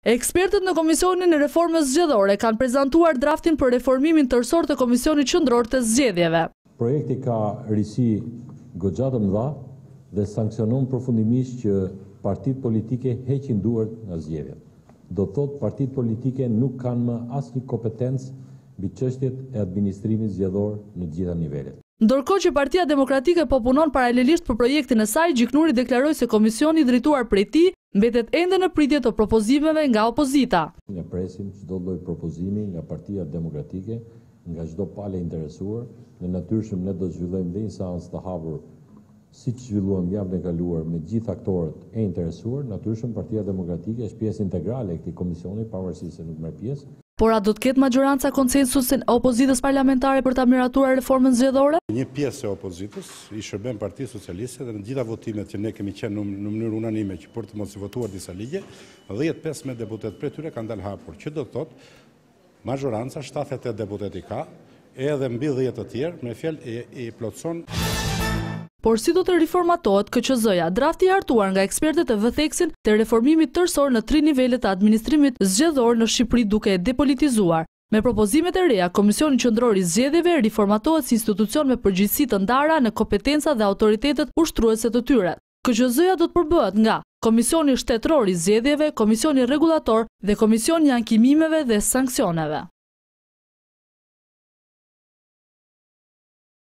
Ekspertët në Komisionin e Reformës Zgjedhore kanë prezantuar draftin për reformimin tërësor të Komisionit Qendror të Zgjedhjeve. Projekti ka risi goxha të mëdha dhe sanksionon përfundimisht që partitë politike heqin duart nga zgjedhjet. Do të thotë partitë politike nuk kanë më asnjë kompetencë mbi çështjet e administrimit zgjedhor në të gjitha nivelet. Ndërkohë që Partia Demokratike po punon paralelisht për projektin e saj, Gjiknuri deklaroi se komisioni i drejtuar prej tij, mbetet ende në pritje të propozimeve nga opozita. Ne presim çdo lloj propozimi nga Partia Demokratike, nga çdo palë e interesuar, ne natyrshëm ne do të zhvillojmë dhe një seancë të hapur Siç zhvilluam javën e kaluar me gjithë aktorët e interesuar, natyrshëm Partia Demokratike është pjesë integrale e këtij komisioni pavarësisht se nuk merr pjesë. Por a do të ketë maxhoranca konsensusin e opozitës parlamentare për ta miratuar reformën zgjedhore? Një pjesë e opozitës i shërben Partisë Socialiste dhe në të gjitha votimet që ne kemi qenë në mënyrë unanime që për të mos i votuar disa ligje, dhjetë, pesëmbëdhjetë deputetë prej tyre kanë dalë hapur, që do të thotë, Mazhoranca shtatëdhjetë e tetë deputet i ka edhe mbi dhjetë të tjerë me fjal i plotëson. Por si do të riformatohet KQZ-ja, drafti i hartuar nga ekspertët e vë theksin te reformimi tërësor në tri nivele të administrimit zgjedhor në Shqipëri duke e depolitizuar. Me propozimet e reja, Komisioni Qendror i Zgjedhjeve riformatohet si institucion me përgjegjësi të ndara në kompetenca dhe autoritetet ushtruese të tyre. KQZ-ja do të përbëhet nga, Komisioni Shtetëror i Zgjedhjeve, Komisioni Rregullator dhe Komisioni i Ankimimeve dhe Sanksioneve.